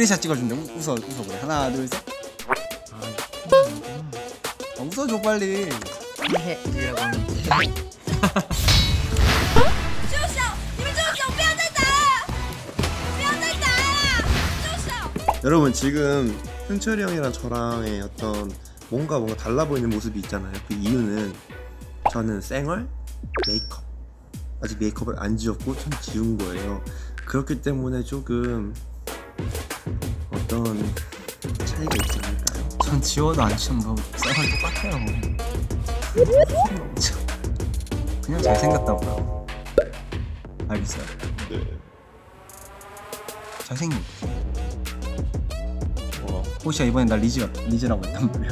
스크린샷 찍어준대 웃어 웃어 그래. 하나 둘셋. 아, 웃어줘 빨리. 이라고 하는 여러분 지금 승철이 형이랑 저랑의 어떤 뭔가 뭔가 달라 보이는 모습이 있잖아요. 그 이유는 저는 쌩얼 메이크업. 아직 메이크업을 안 지웠고 좀 지운 거예요. 그렇기 때문에 조금 어떤 차이가 있지 않을까요? 전 지워도 안 지워도 쌩얼 똑같아요 참, 그냥 잘생겼다고요 알겠어요 네. 잘생긴 어, 호시야 이번엔 나 리즈 같 리즈라고 했단 말이야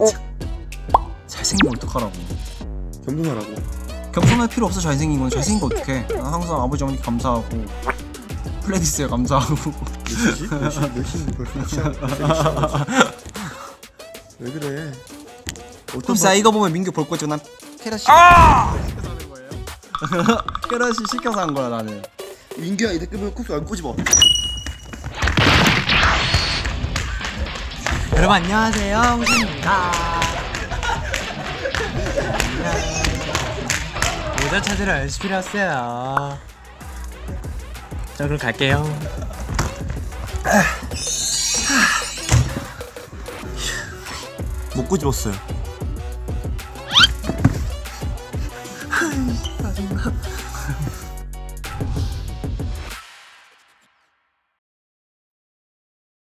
어. 잘생기면 어떡하라고 겸손하라고. 겸손할 필요 없어 잘생긴 건 잘생긴 거 어떡해 난 항상 아버지 어머니 감사하고 플레디스에 감사하고 몇 시지? 몇 시? 왜 그래? 호시야 방- 이거 보면 민규 볼 거지 난 캐럿이 시켜서 하는 거예요? 캐럿이 시켜서 한 거야 나는 민규야 이제 끄면 코스 안 꼬집어. 여러분 안녕하세요 홍신입니다 모자 찾으러 열심히 왔어요. 자 그럼 갈게요. 못 꼬집었어요.